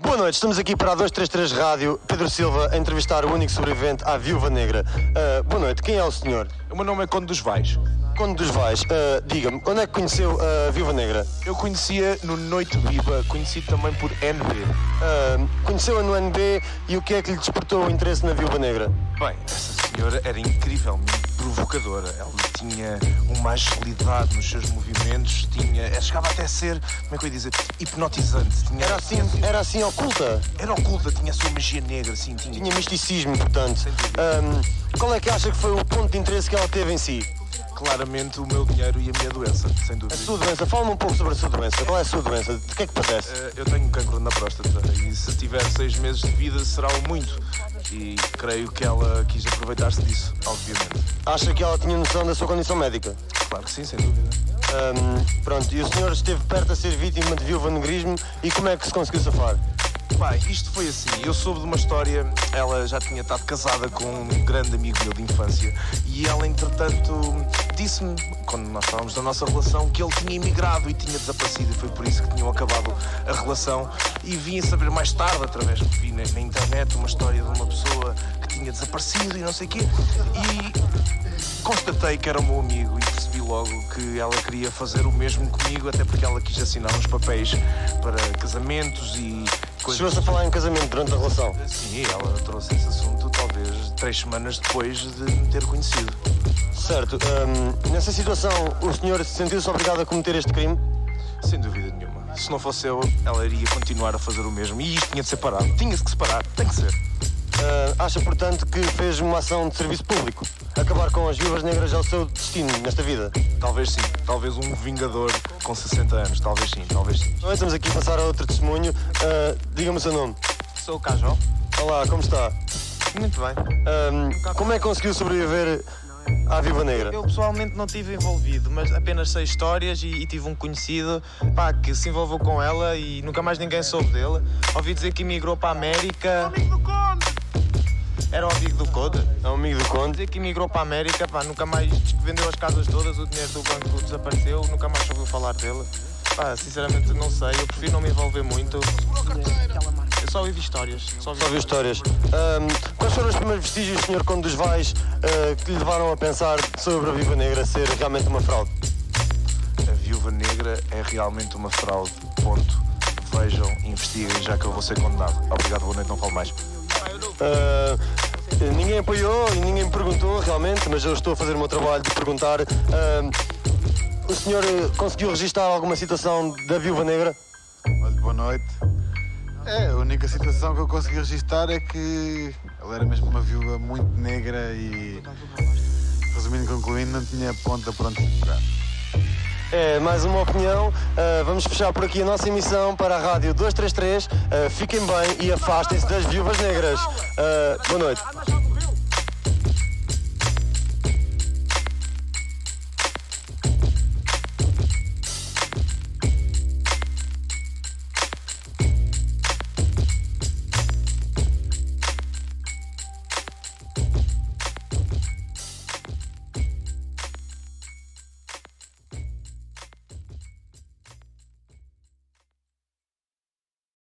Boa noite, estamos aqui para a 233 Rádio. Pedro Silva a entrevistar o único sobrevivente à Viúva Negra. Uh, boa noite, quem é o senhor? O meu nome é Conde dos Vais. Conde dos Vais, uh, diga-me, onde é que conheceu a Viúva Negra? Eu conhecia no Noite Viva, conheci também por NB. Uh, Conheceu-a no NB e o que é que lhe despertou o interesse na Viúva Negra? Bem, essa senhora era incrivelmente provocadora. Ela tinha uma agilidade nos seus movimentos, tinha. Ela chegava até a ser, como é que eu ia dizer, hipnotizante. Tinha, Era assim, era assim oculta? Era oculta, tinha a sua magia negra, tinha. Tinha misticismo, portanto. Um, qual é que acha que foi o ponto de interesse que ela teve em si? Claramente o meu dinheiro e a minha doença, sem A dúvida. sua doença, fala-me um pouco sobre a sua doença. Qual é a sua doença? De que é que padece? Eh, Eu tenho cancro na próstata e se tiver seis meses de vida será o muito. E creio que ela quis aproveitar-se disso, obviamente. Acha que ela tinha noção da sua condição médica? Claro que sim, sem dúvida. Um, pronto, e o senhor esteve perto a ser vítima de viúva negrismo e como é que se conseguiu safar? Pai, isto foi assim. Eu soube de uma história. Ela já tinha estado casada com um grande amigo meu de infância e ela, entretanto, disse-me, quando nós estávamos na nossa relação, que ele tinha emigrado e tinha desaparecido. E foi por isso que tinham acabado a relação. E vim a saber mais tarde, através vi na, na internet, uma história de uma pessoa tinha desaparecido e não sei o quê. E constatei que era o meu amigo e percebi logo que ela queria fazer o mesmo comigo, até porque ela quis assinar uns papéis para casamentos e coisas. Chegou-se a falar em casamento durante a relação. Sim, ela trouxe esse assunto talvez três semanas depois de me ter conhecido. Certo, um, nessa situação o senhor sentiu-se obrigado a cometer este crime? Sem dúvida nenhuma. Se não fosse eu, ela iria continuar a fazer o mesmo. E isto tinha de ser parado. Tinha-se que separar. Tem que ser. Uh, acha, portanto, que fez uma ação de serviço público? Acabar com as viúvas negras é o seu destino nesta vida? Talvez sim. Talvez um vingador com 60 anos. Talvez sim. Talvez sim. Então, estamos aqui a passar a outro testemunho. Uh, Diga-me o seu nome. Sou o Cajó. Olá, como está? Muito bem. Um, como é que conseguiu sobreviver à Viúva Negra? Eu pessoalmente não estive envolvido, mas apenas sei histórias e, e tive um conhecido pá, que se envolveu com ela e nunca mais ninguém soube dele. Ouvi dizer que emigrou para a América. Era o amigo do Conde. É um amigo do Conde. Que emigrou para a América, pá, nunca mais vendeu as casas todas, o dinheiro do banco desapareceu, nunca mais ouviu falar dele. Pá, sinceramente não sei, eu prefiro não me envolver muito. Eu só ouvi histórias. Só ouvi Só histórias. Um, quais foram os primeiros vestígios, Sr. Conde dos Vais, uh, que lhe levaram a pensar sobre a Viúva Negra ser realmente uma fraude? A viúva negra é realmente uma fraude. Ponto. Vejam, investiguem, já que eu vou ser condenado. Obrigado, boa noite, não falo mais. Uh, ninguém apoiou e ninguém me perguntou realmente, mas eu estou a fazer o meu trabalho de perguntar. Uh, o senhor conseguiu registrar alguma situação da Viúva Negra? Olha, boa noite. É, a única situação que eu consegui registrar é que ela era mesmo uma viúva muito negra e, resumindo e concluindo, não tinha ponta para onde. É, mais uma opinião. Uh, vamos fechar por aqui a nossa emissão para a Rádio 233. Uh, fiquem bem e afastem-se das viúvas negras. Uh, boa noite.